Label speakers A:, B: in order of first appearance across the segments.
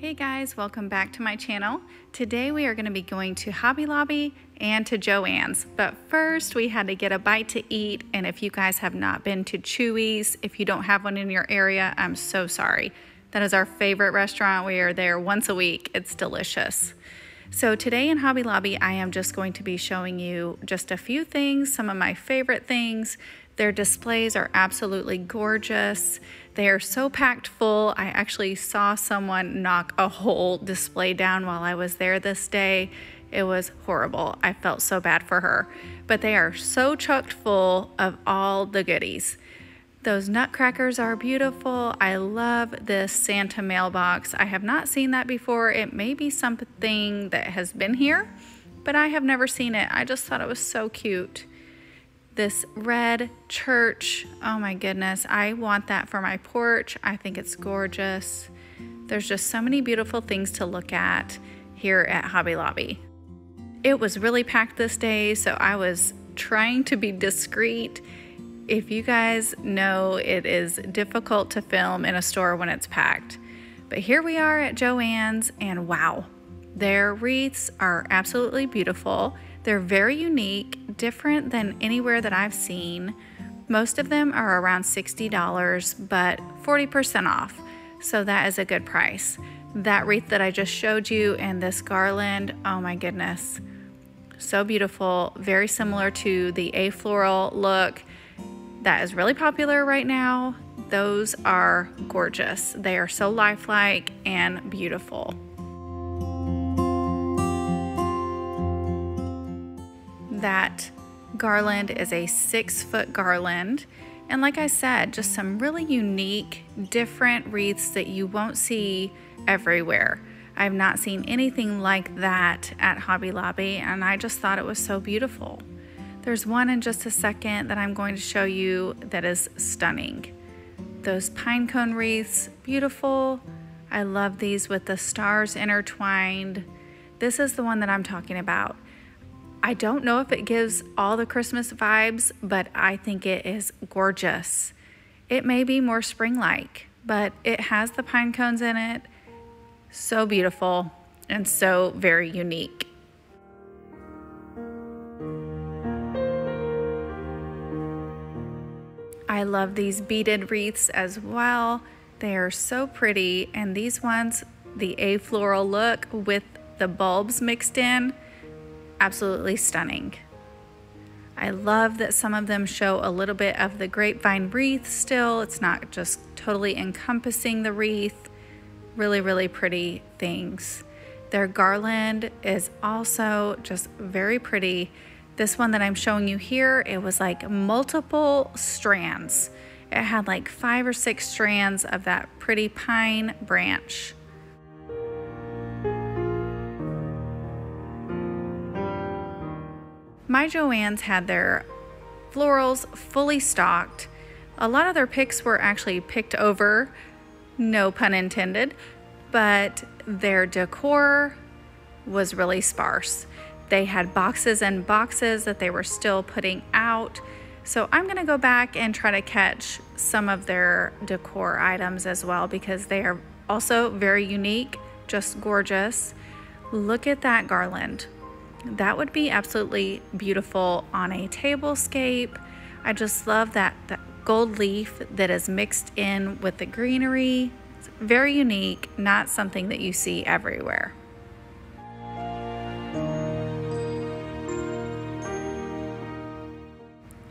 A: Hey guys, welcome back to my channel. Today we are going to be going to Hobby Lobby and to Joann's. But first we had to get a bite to eat and if you guys have not been to Chuy's, if you don't have one in your area, I'm so sorry. That is our favorite restaurant. We are there once a week. It's delicious. So today in Hobby Lobby, I am just going to be showing you just a few things, some of my favorite things. Their displays are absolutely gorgeous. They are so packed full. I actually saw someone knock a whole display down while I was there this day. It was horrible. I felt so bad for her. But they are so chocked full of all the goodies. Those nutcrackers are beautiful. I love this Santa mailbox. I have not seen that before. It may be something that has been here, but I have never seen it. I just thought it was so cute. This red church, oh my goodness, I want that for my porch. I think it's gorgeous. There's just so many beautiful things to look at here at Hobby Lobby. It was really packed this day, so I was trying to be discreet if you guys know it is difficult to film in a store when it's packed. But here we are at Joann's, and wow, their wreaths are absolutely beautiful. They're very unique, different than anywhere that I've seen. Most of them are around $60, but 40% off, so that is a good price. That wreath that I just showed you and this garland, oh my goodness, so beautiful, very similar to the Afloral look that is really popular right now. Those are gorgeous. They are so lifelike and beautiful. That garland is a six foot garland. And like I said, just some really unique, different wreaths that you won't see everywhere. I've not seen anything like that at Hobby Lobby, and I just thought it was so beautiful. There's one in just a second that I'm going to show you that is stunning. Those pine cone wreaths, beautiful. I love these with the stars intertwined. This is the one that I'm talking about. I don't know if it gives all the Christmas vibes, but I think it is gorgeous. It may be more spring-like, but it has the pine cones in it. So beautiful and so very unique. I love these beaded wreaths as well. They are so pretty. And these ones, the Afloral look with the bulbs mixed in, absolutely stunning. I love that some of them show a little bit of the grapevine wreath still. It's not just totally encompassing the wreath. Really, really pretty things. Their garland is also just very pretty. This one that I'm showing you here, it was like multiple strands. It had like five or six strands of that pretty pine branch. My Joann's had their florals fully stocked. A lot of their picks were actually picked over, no pun intended, but their decor was really sparse. They had boxes and boxes that they were still putting out. So I'm gonna go back and try to catch some of their decor items as well because they are also very unique, just gorgeous. Look at that garland. That would be absolutely beautiful on a tablescape. I just love that, that gold leaf that is mixed in with the greenery. It's very unique, not something that you see everywhere.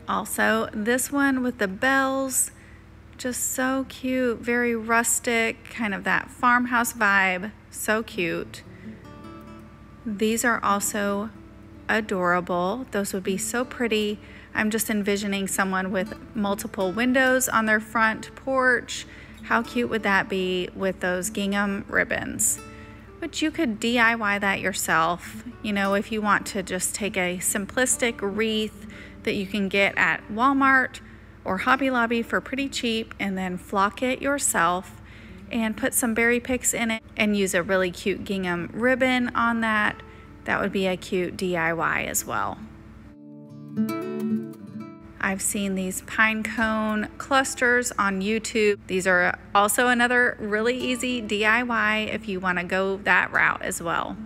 A: Also, this one with the bells, just so cute, very rustic, kind of that farmhouse vibe, so cute. These are also adorable. Those would be so pretty. I'm just envisioning someone with multiple windows on their front porch. How cute would that be with those gingham ribbons? But you could DIY that yourself. You know, if you want to just take a simplistic wreath that you can get at Walmart or Hobby Lobby for pretty cheap and then flock it yourself and put some berry picks in it and use a really cute gingham ribbon on that. That would be a cute DIY as well. I've seen these pine cone clusters on YouTube. These are also another really easy DIY if you want to go that route as well.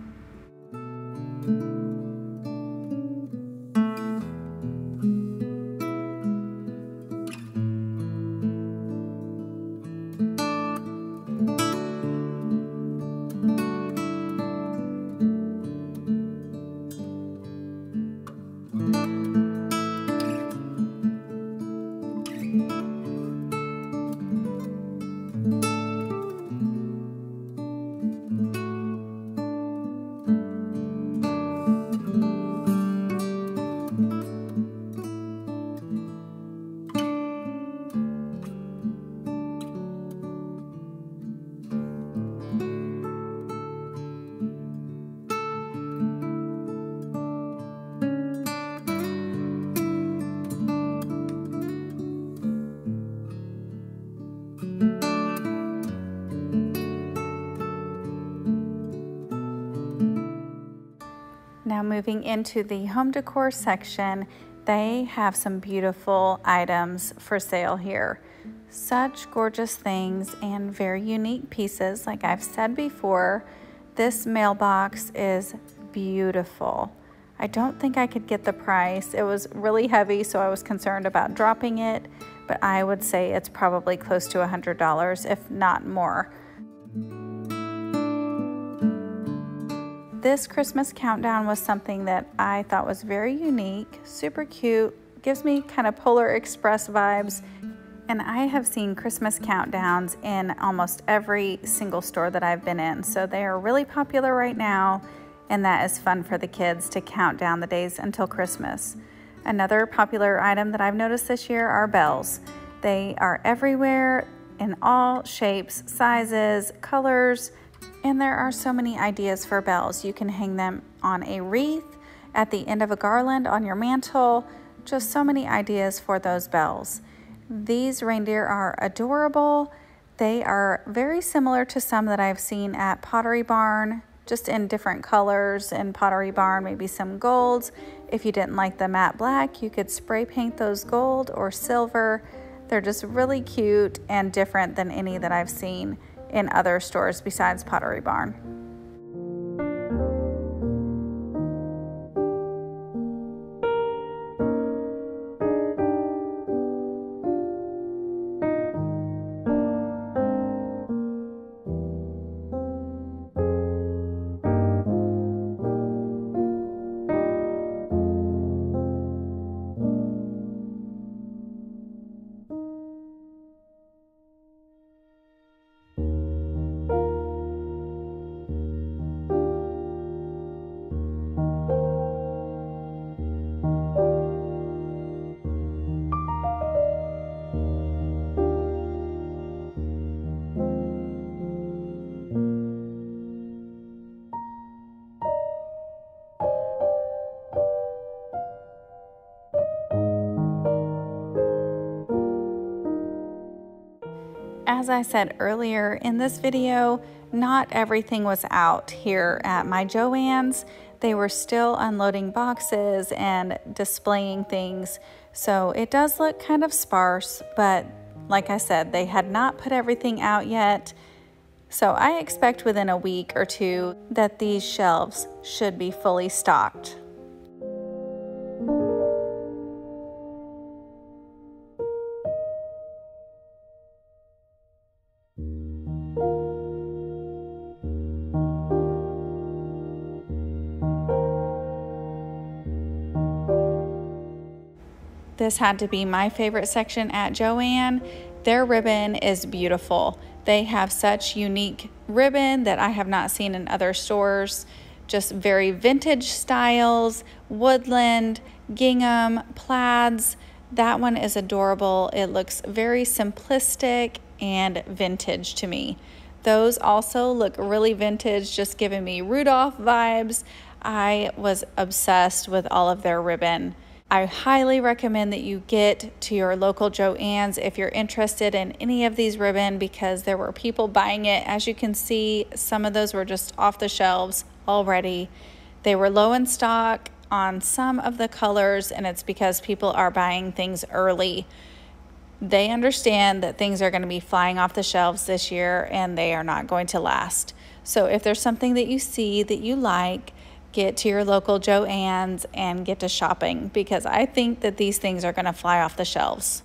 A: Now moving into the home decor section, they have some beautiful items for sale here. Such gorgeous things and very unique pieces. Like I've said before, this mailbox is beautiful. I don't think I could get the price. It was really heavy, so I was concerned about dropping it, but I would say it's probably close to $100, if not more. This Christmas countdown was something that I thought was very unique, super cute, gives me kind of Polar Express vibes. And I have seen Christmas countdowns in almost every single store that I've been in. So they are really popular right now, and that is fun for the kids to count down the days until Christmas. Another popular item that I've noticed this year are bells. They are everywhere in all shapes, sizes, colors, and there are so many ideas for bells. You can hang them on a wreath, at the end of a garland, on your mantle. Just so many ideas for those bells. These reindeer are adorable. They are very similar to some that I've seen at Pottery Barn, just in different colors in Pottery Barn, maybe some golds. If you didn't like the matte black, you could spray paint those gold or silver. They're just really cute and different than any that I've seen in other stores besides Pottery Barn. As I said earlier in this video, not everything was out here at my Joann's. They were still unloading boxes and displaying things. So it does look kind of sparse, but like I said, they had not put everything out yet. So I expect within a week or two that these shelves should be fully stocked. This had to be my favorite section at Joann. Their ribbon is beautiful. They have such unique ribbon that I have not seen in other stores. Just very vintage styles, woodland, gingham, plaids. That one is adorable. It looks very simplistic and vintage to me. Those also look really vintage, just giving me Rudolph vibes. I was obsessed with all of their ribbon. I highly recommend that you get to your local Joann's if you're interested in any of these ribbon because there were people buying it. As you can see, some of those were just off the shelves already. They were low in stock. on some of the colors, and it's because people are buying things early. They understand that things are going to be flying off the shelves this year and they are not going to last. So if there's something that you see that you like, get to your local Joann's and get to shopping because I think that these things are going to fly off the shelves.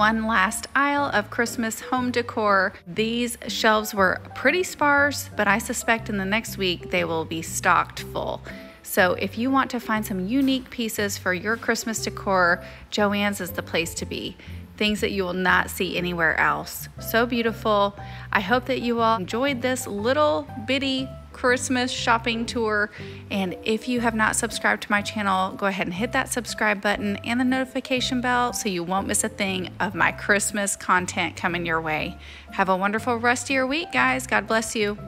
A: One last aisle of Christmas home decor. These shelves were pretty sparse, but I suspect in the next week they will be stocked full. So if you want to find some unique pieces for your Christmas decor, Joann's is the place to be. Things that you will not see anywhere else. So beautiful. I hope that you all enjoyed this little bitty Christmas shopping tour. And if you have not subscribed to my channel, go ahead and hit that subscribe button and the notification bell so you won't miss a thing of my Christmas content coming your way. Have a wonderful rest of your week, guys. God bless you.